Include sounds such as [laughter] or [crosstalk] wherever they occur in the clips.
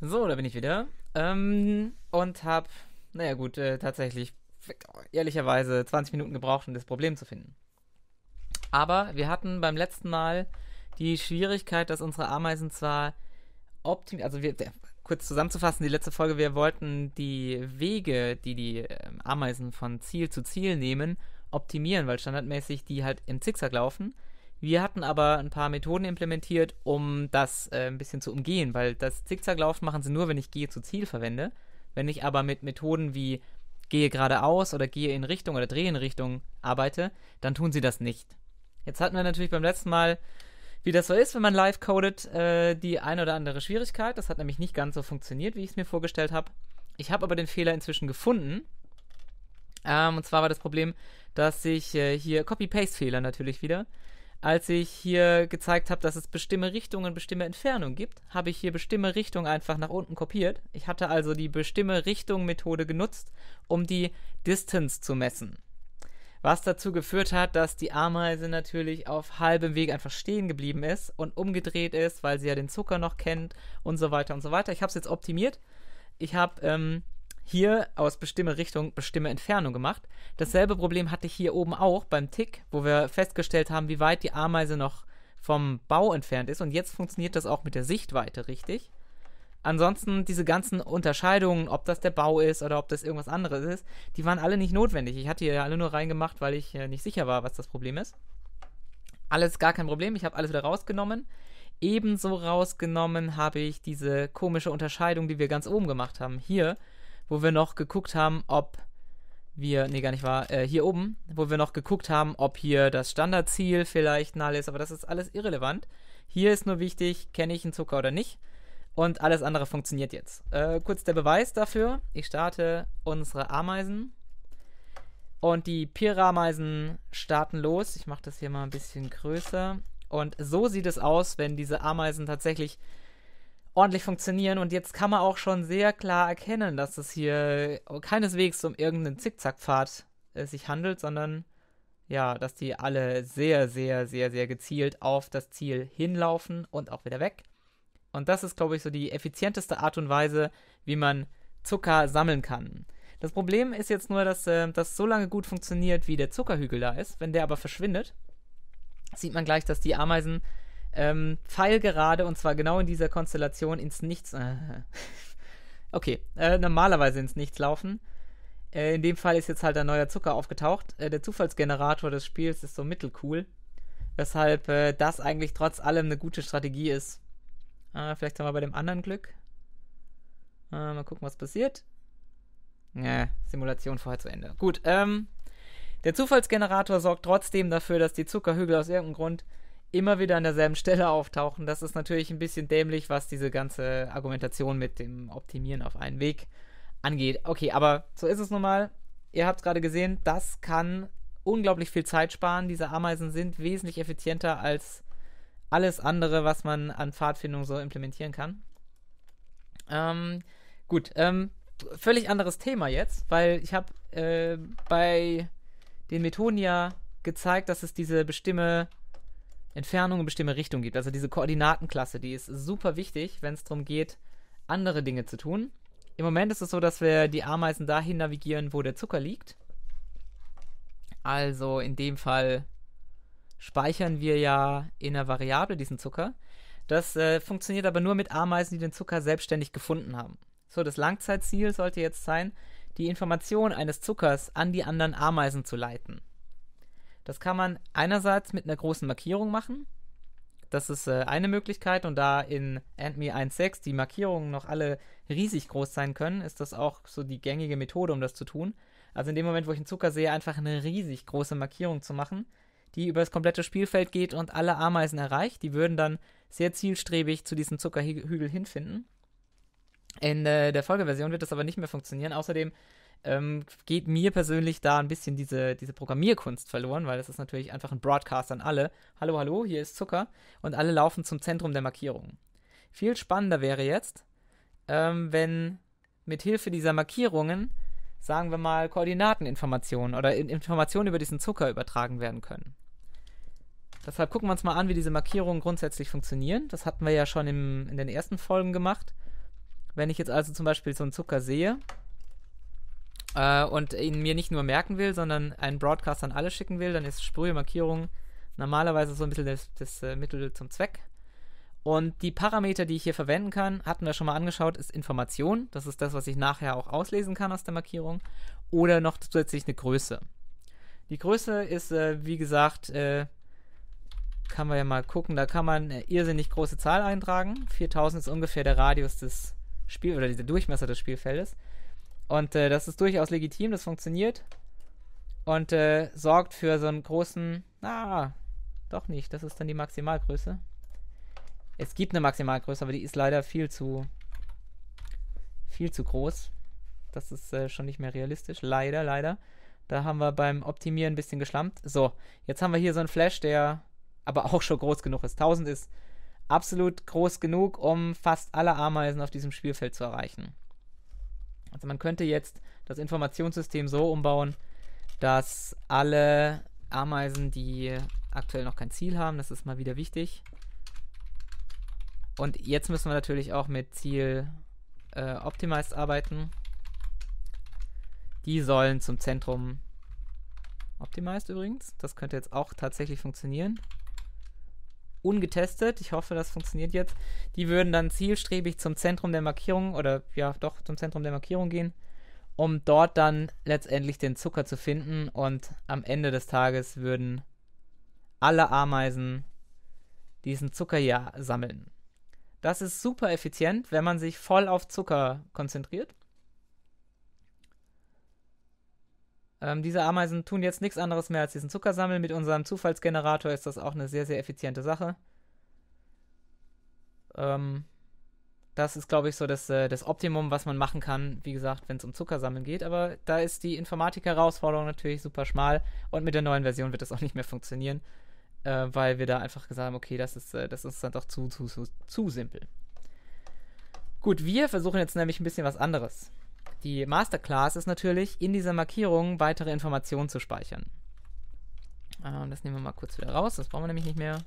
So, da bin ich wieder. Ähm, und habe, naja gut, äh, tatsächlich ehrlicherweise 20 Minuten gebraucht, um das Problem zu finden. Aber wir hatten beim letzten Mal die Schwierigkeit, dass unsere Ameisen zwar optimiert, also wir, kurz zusammenzufassen, die letzte Folge, wir wollten die Wege, die die ähm, Ameisen von Ziel zu Ziel nehmen, optimieren, weil standardmäßig die halt im Zickzack laufen. Wir hatten aber ein paar Methoden implementiert, um das äh, ein bisschen zu umgehen, weil das Zickzacklaufen machen sie nur, wenn ich gehe zu Ziel verwende. Wenn ich aber mit Methoden wie gehe geradeaus oder gehe in Richtung oder drehe in Richtung arbeite, dann tun sie das nicht. Jetzt hatten wir natürlich beim letzten Mal, wie das so ist, wenn man live codet, äh, die eine oder andere Schwierigkeit. Das hat nämlich nicht ganz so funktioniert, wie ich es mir vorgestellt habe. Ich habe aber den Fehler inzwischen gefunden. Ähm, und zwar war das Problem, dass ich äh, hier Copy-Paste-Fehler natürlich wieder als ich hier gezeigt habe, dass es bestimmte Richtungen, bestimmte Entfernungen gibt, habe ich hier bestimmte Richtung einfach nach unten kopiert. Ich hatte also die bestimmte Richtung Methode genutzt, um die Distance zu messen. Was dazu geführt hat, dass die Ameise natürlich auf halbem Weg einfach stehen geblieben ist und umgedreht ist, weil sie ja den Zucker noch kennt und so weiter und so weiter. Ich habe es jetzt optimiert. Ich habe ähm, hier aus bestimmter Richtung bestimmte Entfernung gemacht. Dasselbe Problem hatte ich hier oben auch beim Tick, wo wir festgestellt haben, wie weit die Ameise noch vom Bau entfernt ist. Und jetzt funktioniert das auch mit der Sichtweite richtig. Ansonsten diese ganzen Unterscheidungen, ob das der Bau ist oder ob das irgendwas anderes ist, die waren alle nicht notwendig. Ich hatte hier alle nur reingemacht, weil ich äh, nicht sicher war, was das Problem ist. Alles gar kein Problem. Ich habe alles wieder rausgenommen. Ebenso rausgenommen habe ich diese komische Unterscheidung, die wir ganz oben gemacht haben. Hier wo wir noch geguckt haben, ob wir, nee, gar nicht wahr, äh, hier oben, wo wir noch geguckt haben, ob hier das Standardziel vielleicht null ist, aber das ist alles irrelevant. Hier ist nur wichtig, kenne ich einen Zucker oder nicht. Und alles andere funktioniert jetzt. Äh, kurz der Beweis dafür. Ich starte unsere Ameisen. Und die Pirameisen starten los. Ich mache das hier mal ein bisschen größer. Und so sieht es aus, wenn diese Ameisen tatsächlich ordentlich funktionieren. Und jetzt kann man auch schon sehr klar erkennen, dass es hier keineswegs um irgendeinen Zickzackpfad äh, sich handelt, sondern ja, dass die alle sehr, sehr, sehr, sehr gezielt auf das Ziel hinlaufen und auch wieder weg. Und das ist, glaube ich, so die effizienteste Art und Weise, wie man Zucker sammeln kann. Das Problem ist jetzt nur, dass äh, das so lange gut funktioniert, wie der Zuckerhügel da ist. Wenn der aber verschwindet, sieht man gleich, dass die Ameisen ähm, pfeilgerade und zwar genau in dieser Konstellation ins Nichts. Äh, [laughs] okay, äh, normalerweise ins Nichts laufen. Äh, in dem Fall ist jetzt halt ein neuer Zucker aufgetaucht. Äh, der Zufallsgenerator des Spiels ist so mittelcool. Weshalb äh, das eigentlich trotz allem eine gute Strategie ist. Äh, vielleicht haben wir bei dem anderen Glück. mal gucken, was passiert. Nee, Simulation vorher zu Ende. Gut, ähm, der Zufallsgenerator sorgt trotzdem dafür, dass die Zuckerhügel aus irgendeinem Grund immer wieder an derselben Stelle auftauchen. Das ist natürlich ein bisschen dämlich, was diese ganze Argumentation mit dem Optimieren auf einen Weg angeht. Okay, aber so ist es nun mal. Ihr habt gerade gesehen, das kann unglaublich viel Zeit sparen. Diese Ameisen sind wesentlich effizienter als alles andere, was man an Pfadfindung so implementieren kann. Ähm, gut, ähm, völlig anderes Thema jetzt, weil ich habe äh, bei den Methoden ja gezeigt, dass es diese bestimmte Entfernung in bestimmte Richtung gibt. Also diese Koordinatenklasse, die ist super wichtig, wenn es darum geht, andere Dinge zu tun. Im Moment ist es so, dass wir die Ameisen dahin navigieren, wo der Zucker liegt. Also in dem Fall speichern wir ja in einer Variable diesen Zucker. Das äh, funktioniert aber nur mit Ameisen, die den Zucker selbstständig gefunden haben. So, das Langzeitziel sollte jetzt sein, die Information eines Zuckers an die anderen Ameisen zu leiten. Das kann man einerseits mit einer großen Markierung machen. Das ist äh, eine Möglichkeit und da in AndMe 1.6 die Markierungen noch alle riesig groß sein können, ist das auch so die gängige Methode, um das zu tun. Also in dem Moment, wo ich einen Zucker sehe, einfach eine riesig große Markierung zu machen, die über das komplette Spielfeld geht und alle Ameisen erreicht. Die würden dann sehr zielstrebig zu diesem Zuckerhügel hinfinden. In äh, der Folgeversion wird das aber nicht mehr funktionieren. Außerdem ähm, geht mir persönlich da ein bisschen diese, diese Programmierkunst verloren, weil das ist natürlich einfach ein Broadcast an alle. Hallo, hallo, hier ist Zucker und alle laufen zum Zentrum der Markierung. Viel spannender wäre jetzt, ähm, wenn mit Hilfe dieser Markierungen, sagen wir mal, Koordinateninformationen oder Informationen über diesen Zucker übertragen werden können. Deshalb gucken wir uns mal an, wie diese Markierungen grundsätzlich funktionieren. Das hatten wir ja schon im, in den ersten Folgen gemacht Wenn ich jetzt also zum Beispiel so einen Zucker sehe äh, und ihn mir nicht nur merken will, sondern einen Broadcast an alle schicken will, dann ist Sprühmarkierung normalerweise so ein bisschen das, das äh, Mittel zum Zweck. Und die Parameter, die ich hier verwenden kann, hatten wir schon mal angeschaut, ist Information. Das ist das, was ich nachher auch auslesen kann aus der Markierung. Oder noch zusätzlich eine Größe. Die Größe ist, äh, wie gesagt, äh, kann man ja mal gucken, da kann man eine irrsinnig große Zahl eintragen. 4000 ist ungefähr der Radius des Spiels oder der Durchmesser des Spielfeldes. Und äh, das ist durchaus legitim, das funktioniert. Und äh, sorgt für so einen großen. Ah, doch nicht, das ist dann die Maximalgröße. Es gibt eine Maximalgröße, aber die ist leider viel zu viel zu groß. Das ist äh, schon nicht mehr realistisch. Leider, leider. Da haben wir beim Optimieren ein bisschen geschlampt. So, jetzt haben wir hier so einen Flash, der aber auch schon groß genug ist. 1000 ist absolut groß genug, um fast alle Ameisen auf diesem Spielfeld zu erreichen. Also man könnte jetzt das Informationssystem so umbauen, dass alle Ameisen, die aktuell noch kein Ziel haben, das ist mal wieder wichtig, und jetzt müssen wir natürlich auch mit Ziel äh, Optimized arbeiten. Die sollen zum Zentrum Optimized übrigens. Das könnte jetzt auch tatsächlich funktionieren. Ungetestet, ich hoffe, das funktioniert jetzt. Die würden dann zielstrebig zum Zentrum der Markierung oder ja, doch zum Zentrum der Markierung gehen, um dort dann letztendlich den Zucker zu finden und am Ende des Tages würden alle Ameisen diesen Zucker hier sammeln. Das ist super effizient, wenn man sich voll auf Zucker konzentriert. Ähm, diese Ameisen tun jetzt nichts anderes mehr als diesen Zucker sammeln. Mit unserem Zufallsgenerator ist das auch eine sehr, sehr effiziente Sache. Ähm, das ist, glaube ich, so das, äh, das Optimum, was man machen kann, wie gesagt, wenn es um Zuckersammeln geht. Aber da ist die Informatik-Herausforderung natürlich super schmal und mit der neuen Version wird das auch nicht mehr funktionieren äh, weil wir da einfach gesagt haben, okay, das ist, äh, das ist dann doch zu, zu, zu, zu simpel. Gut, wir versuchen jetzt nämlich ein bisschen was anderes. Die Masterclass ist natürlich, in dieser Markierung weitere Informationen zu speichern. Äh, das nehmen wir mal kurz wieder raus, das brauchen wir nämlich nicht mehr.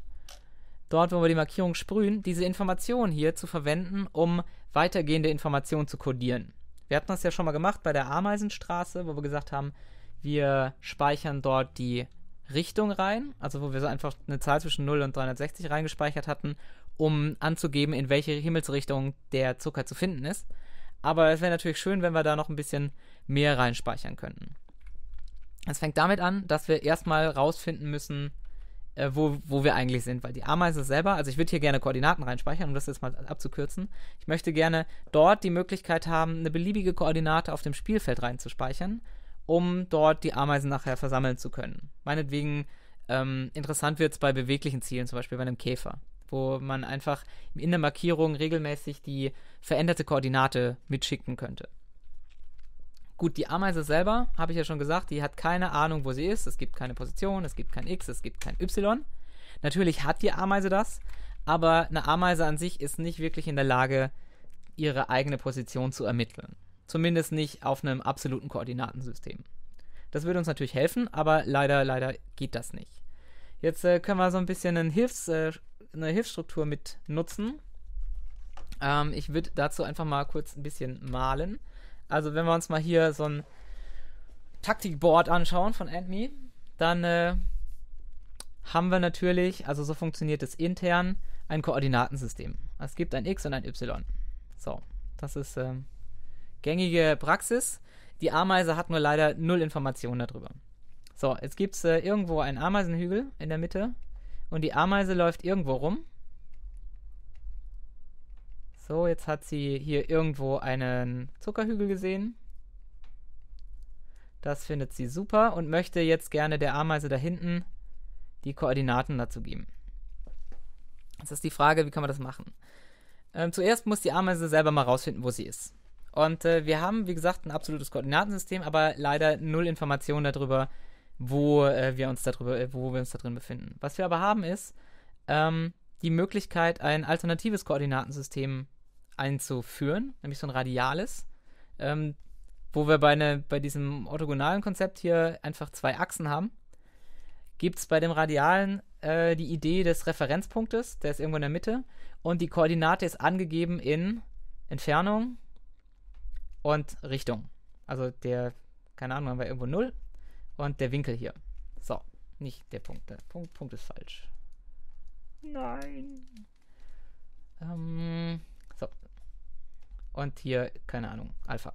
Dort, wo wir die Markierung sprühen, diese Informationen hier zu verwenden, um weitergehende Informationen zu codieren. Wir hatten das ja schon mal gemacht bei der Ameisenstraße, wo wir gesagt haben, wir speichern dort die Richtung rein, also wo wir so einfach eine Zahl zwischen 0 und 360 reingespeichert hatten, um anzugeben, in welche Himmelsrichtung der Zucker zu finden ist. Aber es wäre natürlich schön, wenn wir da noch ein bisschen mehr reinspeichern könnten. Es fängt damit an, dass wir erstmal rausfinden müssen, äh, wo, wo wir eigentlich sind, weil die Ameise selber, also ich würde hier gerne Koordinaten reinspeichern, um das jetzt mal abzukürzen. Ich möchte gerne dort die Möglichkeit haben, eine beliebige Koordinate auf dem Spielfeld reinzuspeichern um dort die Ameisen nachher versammeln zu können. Meinetwegen ähm, interessant wird es bei beweglichen Zielen, zum Beispiel bei einem Käfer, wo man einfach in der Markierung regelmäßig die veränderte Koordinate mitschicken könnte. Gut, die Ameise selber, habe ich ja schon gesagt, die hat keine Ahnung, wo sie ist. Es gibt keine Position, es gibt kein X, es gibt kein Y. Natürlich hat die Ameise das, aber eine Ameise an sich ist nicht wirklich in der Lage, ihre eigene Position zu ermitteln. Zumindest nicht auf einem absoluten Koordinatensystem. Das würde uns natürlich helfen, aber leider, leider geht das nicht. Jetzt äh, können wir so ein bisschen Hilfs, äh, eine Hilfsstruktur mit nutzen. Ähm, ich würde dazu einfach mal kurz ein bisschen malen. Also wenn wir uns mal hier so ein Taktikboard anschauen von AndMe, dann äh, haben wir natürlich, also so funktioniert es intern, ein Koordinatensystem. Es gibt ein X und ein Y. So, das ist ähm, gängige Praxis. Die Ameise hat nur leider null Informationen darüber. So, jetzt gibt es äh, irgendwo einen Ameisenhügel in der Mitte und die Ameise läuft irgendwo rum. So, jetzt hat sie hier irgendwo einen Zuckerhügel gesehen. Das findet sie super und möchte jetzt gerne der Ameise da hinten die Koordinaten dazu geben. Jetzt ist die Frage, wie kann man das machen? Ähm, zuerst muss die Ameise selber mal rausfinden, wo sie ist. Und äh, wir haben, wie gesagt, ein absolutes Koordinatensystem, aber leider null Informationen darüber, wo äh, wir uns darüber, äh, wo wir uns da drin befinden. Was wir aber haben, ist ähm, die Möglichkeit, ein alternatives Koordinatensystem einzuführen, nämlich so ein radiales, ähm, wo wir bei, eine, bei diesem orthogonalen Konzept hier einfach zwei Achsen haben. Gibt es bei dem radialen äh, die Idee des Referenzpunktes, der ist irgendwo in der Mitte, und die Koordinate ist angegeben in Entfernung, und Richtung. Also der, keine Ahnung, haben wir irgendwo 0 und der Winkel hier. So, nicht der Punkt. Der Punkt, Punkt ist falsch. Nein. Ähm, so. Und hier, keine Ahnung, Alpha.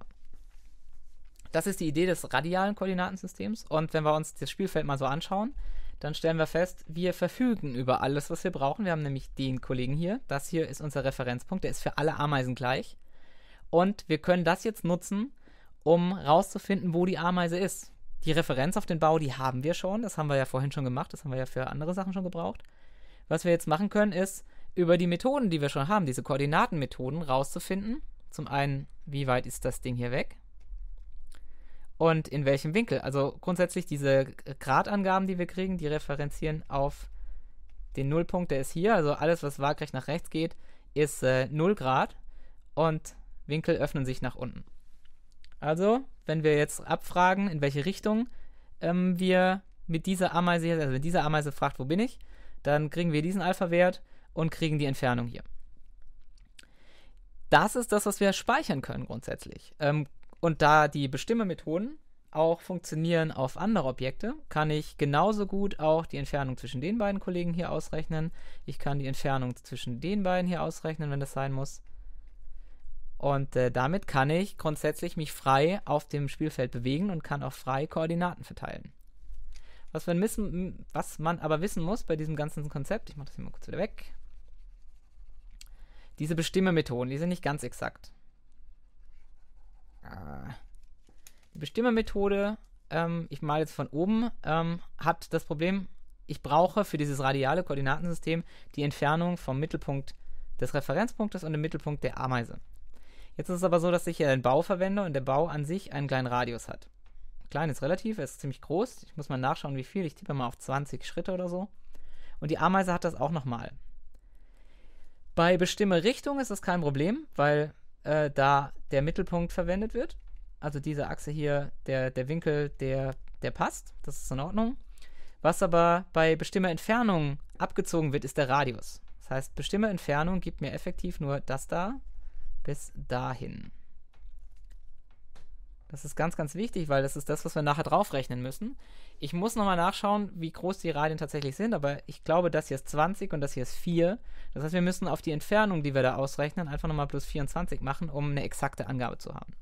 Das ist die Idee des radialen Koordinatensystems. Und wenn wir uns das Spielfeld mal so anschauen, dann stellen wir fest, wir verfügen über alles, was wir brauchen. Wir haben nämlich den Kollegen hier. Das hier ist unser Referenzpunkt. Der ist für alle Ameisen gleich. Und wir können das jetzt nutzen, um rauszufinden, wo die Ameise ist. Die Referenz auf den Bau, die haben wir schon. Das haben wir ja vorhin schon gemacht. Das haben wir ja für andere Sachen schon gebraucht. Was wir jetzt machen können, ist über die Methoden, die wir schon haben, diese Koordinatenmethoden rauszufinden. Zum einen, wie weit ist das Ding hier weg? Und in welchem Winkel? Also grundsätzlich diese Gradangaben, die wir kriegen, die referenzieren auf den Nullpunkt, der ist hier. Also alles, was waagrecht nach rechts geht, ist äh, 0 Grad und Winkel öffnen sich nach unten. Also, wenn wir jetzt abfragen, in welche Richtung ähm, wir mit dieser Ameise, also wenn diese Ameise fragt, wo bin ich, dann kriegen wir diesen Alpha-Wert und kriegen die Entfernung hier. Das ist das, was wir speichern können grundsätzlich. Ähm, und da die Bestimmemethoden auch funktionieren auf andere Objekte, kann ich genauso gut auch die Entfernung zwischen den beiden Kollegen hier ausrechnen. Ich kann die Entfernung zwischen den beiden hier ausrechnen, wenn das sein muss. Und äh, damit kann ich grundsätzlich mich frei auf dem Spielfeld bewegen und kann auch frei Koordinaten verteilen. Was man, wissen, was man aber wissen muss bei diesem ganzen Konzept, ich mache das hier mal kurz wieder weg, diese Bestimmermethoden, die sind nicht ganz exakt. Ah. Die Bestimmermethode, ähm, ich male jetzt von oben, ähm, hat das Problem, ich brauche für dieses radiale Koordinatensystem die Entfernung vom Mittelpunkt des Referenzpunktes und dem Mittelpunkt der Ameise. Jetzt ist es aber so, dass ich hier einen Bau verwende und der Bau an sich einen kleinen Radius hat. Klein ist relativ, er ist ziemlich groß. Ich muss mal nachschauen, wie viel. Ich tippe mal auf 20 Schritte oder so. Und die Ameise hat das auch nochmal. Bei Bestimme Richtung ist das kein Problem, weil äh, da der Mittelpunkt verwendet wird. Also diese Achse hier, der, der Winkel, der, der passt. Das ist in Ordnung. Was aber bei Bestimme Entfernung abgezogen wird, ist der Radius. Das heißt, Bestimme Entfernung gibt mir effektiv nur das da bis dahin. Das ist ganz, ganz wichtig, weil das ist das, was wir nachher draufrechnen müssen. Ich muss nochmal nachschauen, wie groß die Radien tatsächlich sind, aber ich glaube, das hier ist 20 und das hier ist 4. Das heißt, wir müssen auf die Entfernung, die wir da ausrechnen, einfach nochmal plus 24 machen, um eine exakte Angabe zu haben.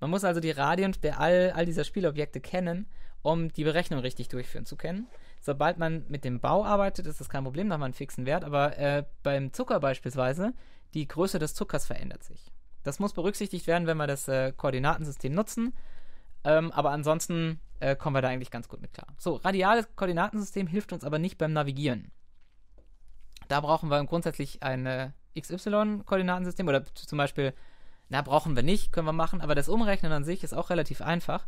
Man muss also die Radien der all, all dieser Spielobjekte kennen, um die Berechnung richtig durchführen zu können. Sobald man mit dem Bau arbeitet, ist das kein Problem, da haben wir einen fixen Wert, aber äh, beim Zucker beispielsweise, die Größe des Zuckers verändert sich. Das muss berücksichtigt werden, wenn wir das äh, Koordinatensystem nutzen. Ähm, aber ansonsten äh, kommen wir da eigentlich ganz gut mit klar. So, radiales Koordinatensystem hilft uns aber nicht beim Navigieren. Da brauchen wir grundsätzlich ein äh, XY-Koordinatensystem oder zum Beispiel, na, brauchen wir nicht, können wir machen, aber das Umrechnen an sich ist auch relativ einfach,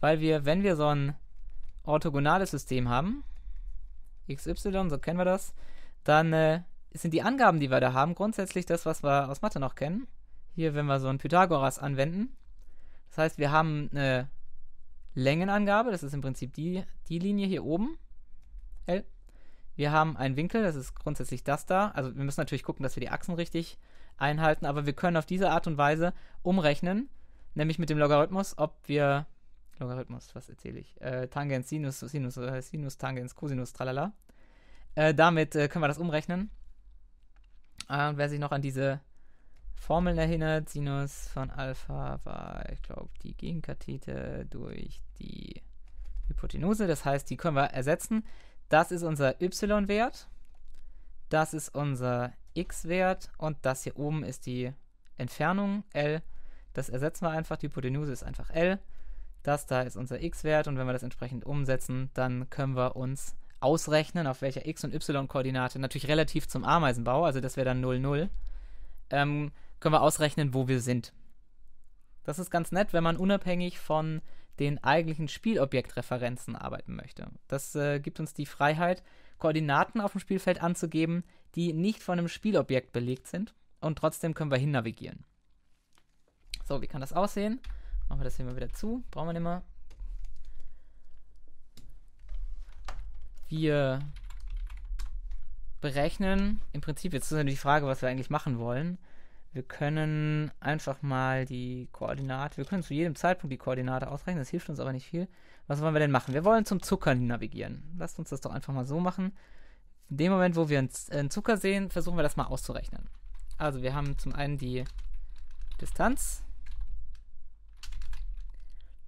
weil wir, wenn wir so ein orthogonales System haben, XY, so kennen wir das, dann äh, sind die Angaben, die wir da haben, grundsätzlich das, was wir aus Mathe noch kennen hier, wenn wir so einen Pythagoras anwenden. Das heißt, wir haben eine Längenangabe, das ist im Prinzip die, die Linie hier oben, L. Wir haben einen Winkel, das ist grundsätzlich das da. Also wir müssen natürlich gucken, dass wir die Achsen richtig einhalten, aber wir können auf diese Art und Weise umrechnen, nämlich mit dem Logarithmus, ob wir Logarithmus, was erzähle ich? Äh, Tangens, Sinus, Sinus, äh, Sinus, Tangens, Cosinus, tralala. Äh, damit äh, können wir das umrechnen. Äh, wer sich noch an diese Formeln erinnert. Sinus von Alpha war, ich glaube, die Gegenkathete durch die Hypotenuse. Das heißt, die können wir ersetzen. Das ist unser y-Wert. Das ist unser x-Wert. Und das hier oben ist die Entfernung L. Das ersetzen wir einfach. Die Hypotenuse ist einfach L. Das da ist unser x-Wert. Und wenn wir das entsprechend umsetzen, dann können wir uns ausrechnen, auf welcher x- und y-Koordinate, natürlich relativ zum Ameisenbau, also das wäre dann 0, 0, ähm, können wir ausrechnen, wo wir sind. Das ist ganz nett, wenn man unabhängig von den eigentlichen Spielobjektreferenzen arbeiten möchte. Das äh, gibt uns die Freiheit, Koordinaten auf dem Spielfeld anzugeben, die nicht von einem Spielobjekt belegt sind und trotzdem können wir hin navigieren. So, wie kann das aussehen? Machen wir das hier mal wieder zu. Brauchen wir nicht mehr. Wir berechnen, im Prinzip, jetzt ist natürlich die Frage, was wir eigentlich machen wollen. Wir können einfach mal die Koordinate, wir können zu jedem Zeitpunkt die Koordinate ausrechnen, das hilft uns aber nicht viel. Was wollen wir denn machen? Wir wollen zum Zucker navigieren. Lasst uns das doch einfach mal so machen. In dem Moment, wo wir einen Zucker sehen, versuchen wir das mal auszurechnen. Also wir haben zum einen die Distanz.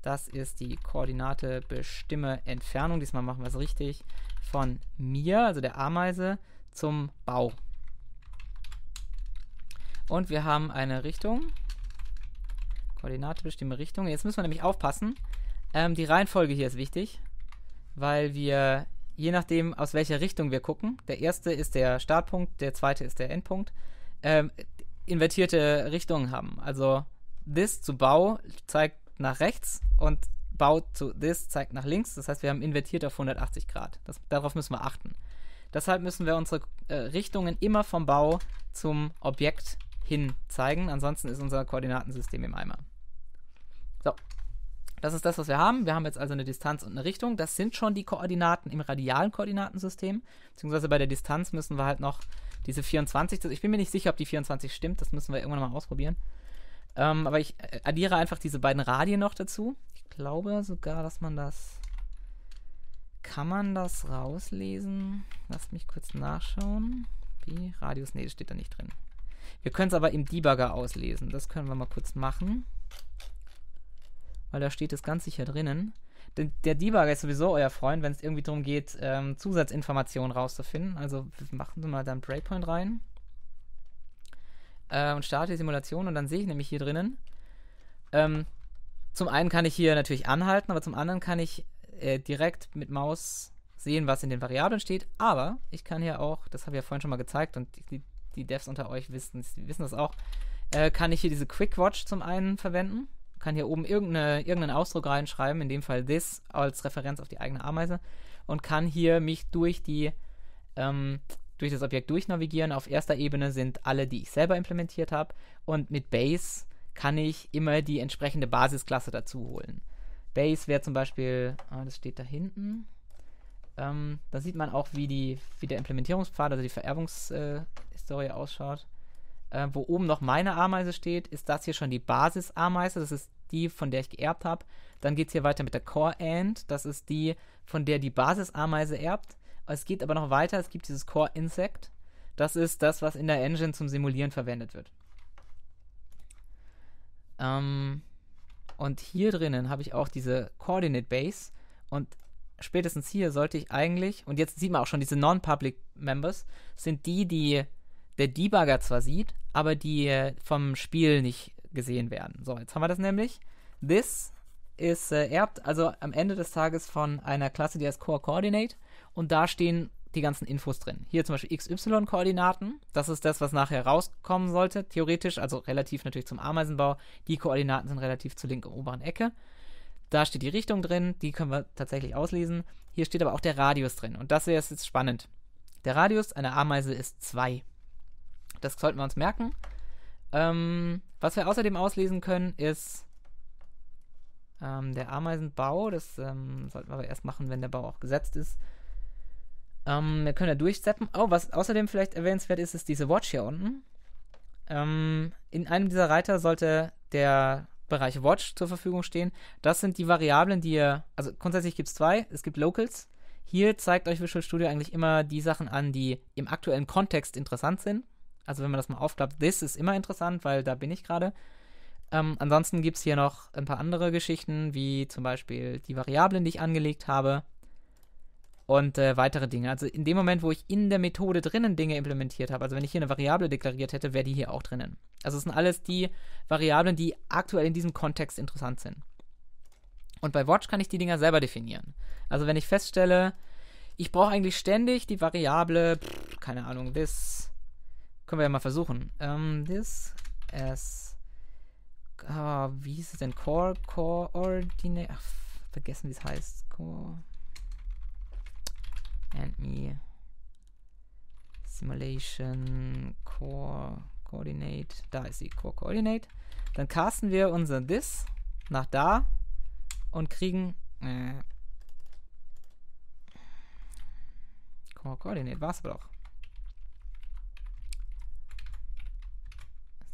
Das ist die Koordinate bestimme Entfernung. Diesmal machen wir es richtig. Von mir, also der Ameise, zum Bau. Und wir haben eine Richtung. Koordinate bestimme Richtung. Jetzt müssen wir nämlich aufpassen. Ähm, die Reihenfolge hier ist wichtig, weil wir je nachdem, aus welcher Richtung wir gucken, der erste ist der Startpunkt, der zweite ist der Endpunkt, ähm, invertierte Richtungen haben. Also this zu Bau zeigt nach rechts und Bau zu this zeigt nach links. Das heißt, wir haben invertiert auf 180 Grad. Das, darauf müssen wir achten. Deshalb müssen wir unsere äh, Richtungen immer vom Bau zum Objekt hin zeigen. Ansonsten ist unser Koordinatensystem im Eimer. So. Das ist das, was wir haben. Wir haben jetzt also eine Distanz und eine Richtung. Das sind schon die Koordinaten im radialen Koordinatensystem. Beziehungsweise bei der Distanz müssen wir halt noch diese 24. Ich bin mir nicht sicher, ob die 24 stimmt. Das müssen wir irgendwann mal ausprobieren. Ähm, aber ich äh, addiere einfach diese beiden Radien noch dazu. Ich glaube sogar, dass man das. Kann man das rauslesen? Lasst mich kurz nachschauen. Wie? Radius? Nee, das steht da nicht drin. Wir können es aber im Debugger auslesen. Das können wir mal kurz machen. Weil da steht es ganz sicher drinnen. Denn der Debugger ist sowieso euer Freund, wenn es irgendwie darum geht, ähm, Zusatzinformationen rauszufinden. Also machen wir mal da einen Breakpoint rein. Äh, und starte die Simulation und dann sehe ich nämlich hier drinnen. Ähm, zum einen kann ich hier natürlich anhalten, aber zum anderen kann ich äh, direkt mit Maus sehen, was in den Variablen steht. Aber ich kann hier auch, das habe ich ja vorhin schon mal gezeigt und die, die Devs unter euch wissen, wissen das auch, äh, kann ich hier diese Quick Watch zum einen verwenden. Kann hier oben irgendeine, irgendeinen Ausdruck reinschreiben, in dem Fall this als Referenz auf die eigene Ameise und kann hier mich durch die ähm, durch das Objekt durchnavigieren. Auf erster Ebene sind alle, die ich selber implementiert habe und mit Base kann ich immer die entsprechende Basisklasse dazu holen. Base wäre zum Beispiel, ah, das steht da hinten. Ähm, da sieht man auch, wie, die, wie der Implementierungspfad, also die Vererbungshistorie äh, ausschaut. Äh, wo oben noch meine Ameise steht, ist das hier schon die Basis-Ameise. Das ist die, von der ich geerbt habe. Dann geht es hier weiter mit der Core-Ant. Das ist die, von der die Basis-Ameise erbt. Es geht aber noch weiter. Es gibt dieses Core-Insect. Das ist das, was in der Engine zum Simulieren verwendet wird. Ähm, und hier drinnen habe ich auch diese Coordinate Base. Und spätestens hier sollte ich eigentlich, und jetzt sieht man auch schon, diese Non-Public Members sind die, die der Debugger zwar sieht, aber die vom Spiel nicht gesehen werden. So, jetzt haben wir das nämlich. This ist äh, erbt also am Ende des Tages von einer Klasse, die heißt Core Coordinate und da stehen die ganzen Infos drin. Hier zum Beispiel XY-Koordinaten. Das ist das, was nachher rauskommen sollte, theoretisch, also relativ natürlich zum Ameisenbau. Die Koordinaten sind relativ zur linken oberen Ecke. Da steht die Richtung drin, die können wir tatsächlich auslesen. Hier steht aber auch der Radius drin. Und das ist jetzt spannend. Der Radius einer Ameise ist 2. Das sollten wir uns merken. Ähm, was wir außerdem auslesen können, ist ähm, der Ameisenbau. Das ähm, sollten wir aber erst machen, wenn der Bau auch gesetzt ist. Ähm, wir können ja durchsteppen. Oh, was außerdem vielleicht erwähnenswert ist, ist diese Watch hier unten. Ähm, in einem dieser Reiter sollte der Bereich Watch zur Verfügung stehen. Das sind die Variablen, die ihr, also grundsätzlich gibt es zwei. Es gibt Locals. Hier zeigt euch Visual Studio eigentlich immer die Sachen an, die im aktuellen Kontext interessant sind. Also wenn man das mal aufklappt, this ist immer interessant, weil da bin ich gerade. Ähm, ansonsten gibt es hier noch ein paar andere Geschichten, wie zum Beispiel die Variablen, die ich angelegt habe und äh, weitere Dinge. Also in dem Moment, wo ich in der Methode drinnen Dinge implementiert habe, also wenn ich hier eine Variable deklariert hätte, wäre die hier auch drinnen. Also es sind alles die Variablen, die aktuell in diesem Kontext interessant sind. Und bei Watch kann ich die Dinger selber definieren. Also wenn ich feststelle, ich brauche eigentlich ständig die Variable, pff, keine Ahnung, this, können wir ja mal versuchen. Um, ähm, this as, uh, wie hieß es denn? Core, Coordinate, ach, vergessen wie es heißt. Core, and me simulation core coordinate da ist sie core coordinate dann casten wir unser this nach da und kriegen äh, core coordinate war es aber doch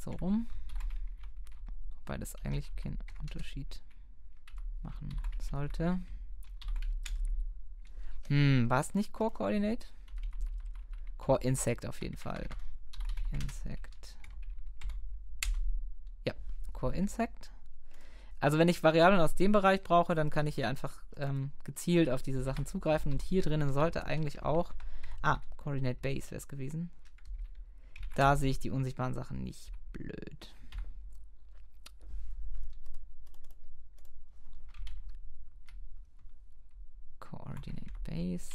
so rum. Wobei das eigentlich keinen Unterschied machen sollte. Hm, war es nicht Core Coordinate? Core Insect auf jeden Fall. Insect. Ja, Core Insect. Also wenn ich Variablen aus dem Bereich brauche, dann kann ich hier einfach ähm, gezielt auf diese Sachen zugreifen. Und hier drinnen sollte eigentlich auch... Ah, Coordinate Base wäre es gewesen. Da sehe ich die unsichtbaren Sachen nicht blöd. Coordinate Base.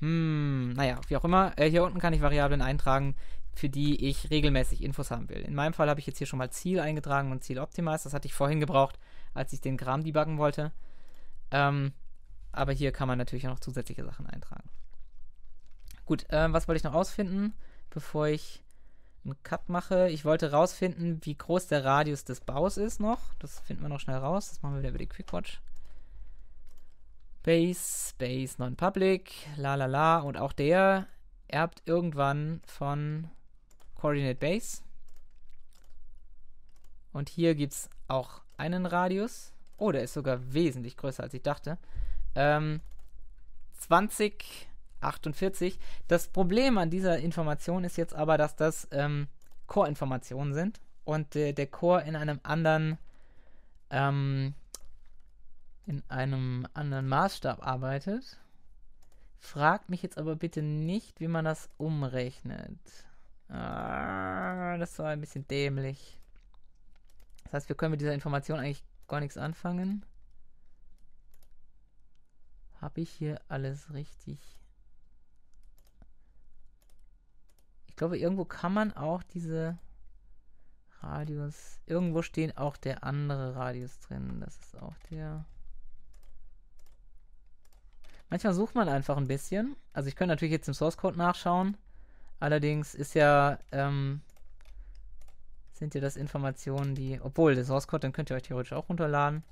Hm, naja, wie auch immer. Äh, hier unten kann ich Variablen eintragen, für die ich regelmäßig Infos haben will. In meinem Fall habe ich jetzt hier schon mal Ziel eingetragen und Ziel optimized. Das hatte ich vorhin gebraucht, als ich den Gram debuggen wollte. Ähm, aber hier kann man natürlich auch noch zusätzliche Sachen eintragen. Gut, äh, was wollte ich noch ausfinden, bevor ich einen Cut mache? Ich wollte rausfinden, wie groß der Radius des Baus ist noch. Das finden wir noch schnell raus. Das machen wir wieder über die Quickwatch. Base, Base Non-Public, la la la. Und auch der erbt irgendwann von Coordinate Base. Und hier gibt es auch einen Radius. Oh, der ist sogar wesentlich größer, als ich dachte. Ähm, 2048. Das Problem an dieser Information ist jetzt aber, dass das ähm, Core-Informationen sind und äh, der Core in einem anderen ähm, in einem anderen Maßstab arbeitet. Fragt mich jetzt aber bitte nicht, wie man das umrechnet. Ah, das war ein bisschen dämlich. Das heißt, wir können mit dieser Information eigentlich gar nichts anfangen. Habe ich hier alles richtig? Ich glaube, irgendwo kann man auch diese Radius. Irgendwo stehen auch der andere Radius drin. Das ist auch der. Manchmal sucht man einfach ein bisschen. Also ich könnte natürlich jetzt im Source Code nachschauen. Allerdings ist ja, ähm, sind ja das Informationen, die, obwohl der Source Code, dann könnt ihr euch theoretisch auch runterladen.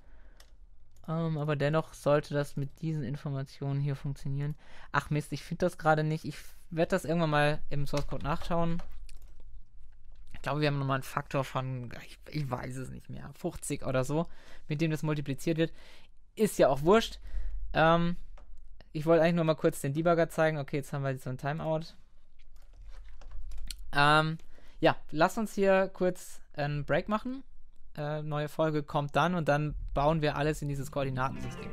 Ähm, aber dennoch sollte das mit diesen Informationen hier funktionieren. Ach Mist, ich finde das gerade nicht. Ich werde das irgendwann mal im Source Code nachschauen. Ich glaube, wir haben nochmal einen Faktor von, ich, ich weiß es nicht mehr, 50 oder so, mit dem das multipliziert wird. Ist ja auch wurscht. Ähm, ich wollte eigentlich nur mal kurz den Debugger zeigen. Okay, jetzt haben wir so ein Timeout. Ähm, ja, lass uns hier kurz einen Break machen. Äh, neue Folge kommt dann und dann bauen wir alles in dieses Koordinatensystem.